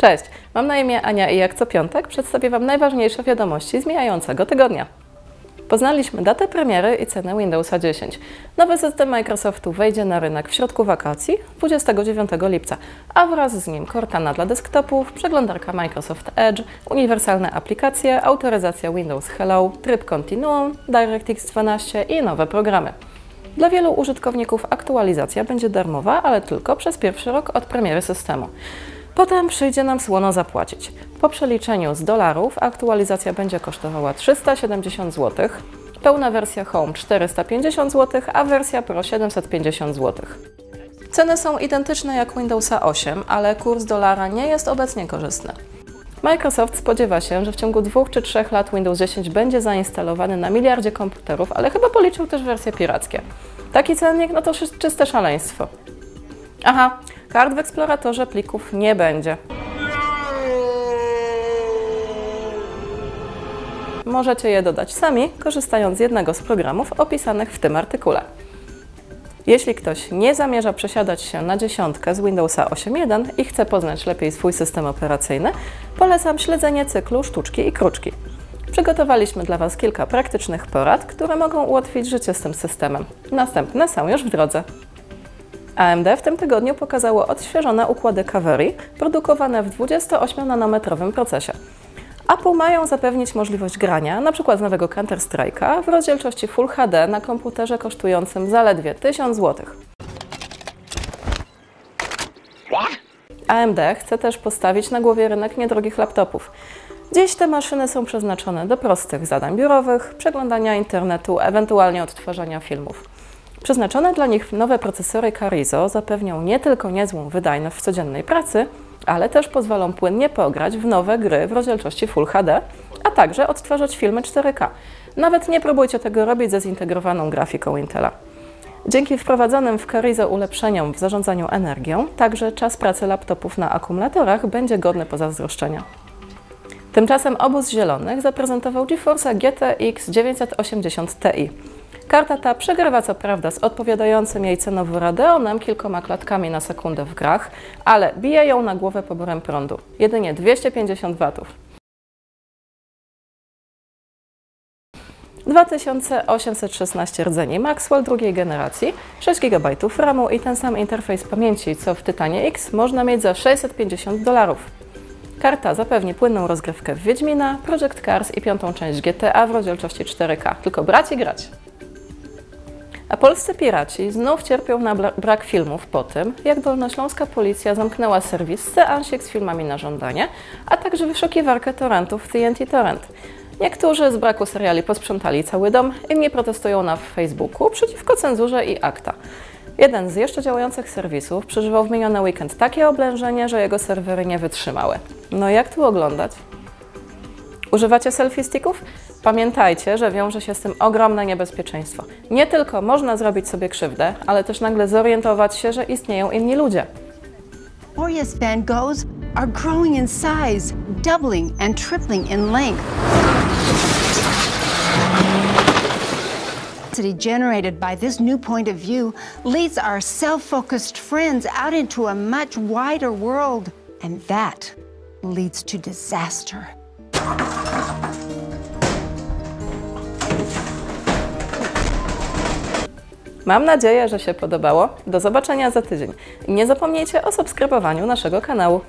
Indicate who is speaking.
Speaker 1: Cześć, mam na imię Ania i jak co piątek przedstawię Wam najważniejsze wiadomości z mijającego tygodnia. Poznaliśmy datę premiery i cenę Windowsa 10. Nowy system Microsoftu wejdzie na rynek w środku wakacji 29 lipca, a wraz z nim Cortana dla desktopów, przeglądarka Microsoft Edge, uniwersalne aplikacje, autoryzacja Windows Hello, tryb Continuum, DirectX 12 i nowe programy. Dla wielu użytkowników aktualizacja będzie darmowa, ale tylko przez pierwszy rok od premiery systemu. Potem przyjdzie nam słono zapłacić. Po przeliczeniu z dolarów aktualizacja będzie kosztowała 370 zł, pełna wersja Home 450 zł, a wersja Pro 750 zł. Ceny są identyczne jak Windowsa 8, ale kurs dolara nie jest obecnie korzystny. Microsoft spodziewa się, że w ciągu dwóch czy trzech lat Windows 10 będzie zainstalowany na miliardzie komputerów, ale chyba policzył też wersje pirackie. Taki cennik no to czyste szaleństwo. Aha, kart w eksploratorze plików nie będzie. Możecie je dodać sami, korzystając z jednego z programów opisanych w tym artykule. Jeśli ktoś nie zamierza przesiadać się na dziesiątkę z Windowsa 8.1 i chce poznać lepiej swój system operacyjny, polecam śledzenie cyklu Sztuczki i Kruczki. Przygotowaliśmy dla Was kilka praktycznych porad, które mogą ułatwić życie z tym systemem. Następne są już w drodze. AMD w tym tygodniu pokazało odświeżone układy Cavery produkowane w 28-nanometrowym procesie. Apple mają zapewnić możliwość grania, np. z nowego Counter-Strike'a w rozdzielczości Full HD na komputerze kosztującym zaledwie 1000 zł. AMD chce też postawić na głowie rynek niedrogich laptopów. Dziś te maszyny są przeznaczone do prostych zadań biurowych, przeglądania internetu, ewentualnie odtwarzania filmów. Przeznaczone dla nich nowe procesory Carrizo zapewnią nie tylko niezłą wydajność w codziennej pracy, ale też pozwolą płynnie pograć w nowe gry w rozdzielczości Full HD, a także odtwarzać filmy 4K. Nawet nie próbujcie tego robić ze zintegrowaną grafiką Intela. Dzięki wprowadzonym w Carrizo ulepszeniom w zarządzaniu energią, także czas pracy laptopów na akumulatorach będzie godny pozazdroszczenia. Tymczasem obóz zielonych zaprezentował GeForce GTX 980 Ti. Karta ta przegrywa co prawda z odpowiadającym jej cenowo Radeonem kilkoma klatkami na sekundę w grach, ale bije ją na głowę poborem prądu. Jedynie 250 W. 2816 rdzeni Maxwell drugiej generacji, 6 GB RAMu i ten sam interfejs pamięci co w Tytanie X można mieć za 650 dolarów. Karta zapewni płynną rozgrywkę w Wiedźmina, Project Cars i piątą część GTA w rozdzielczości 4K. Tylko brać i grać. A polscy piraci znów cierpią na brak filmów po tym, jak dolnośląska policja zamknęła serwis Seansik z filmami na żądanie, a także wyszukiwarkę torrentów TNT Torrent. Niektórzy z braku seriali posprzątali cały dom, inni protestują na Facebooku przeciwko cenzurze i akta. Jeden z jeszcze działających serwisów przeżywał w miniony weekend takie oblężenie, że jego serwery nie wytrzymały. No jak tu oglądać? Używacie selfie sticków? Pamiętajcie, że wiąże się z tym ogromne niebezpieczeństwo. Nie tylko można zrobić sobie krzywdę, ale też nagle zorientować się, że istnieją inni ludzie.
Speaker 2: Victoria's Van Goghs are growing in size, doubling and tripling in length. generated by this new point of view leads our self-focused friends out into a much wider world, and that leads to disaster.
Speaker 1: Mam nadzieję, że się podobało. Do zobaczenia za tydzień. Nie zapomnijcie o subskrybowaniu naszego kanału.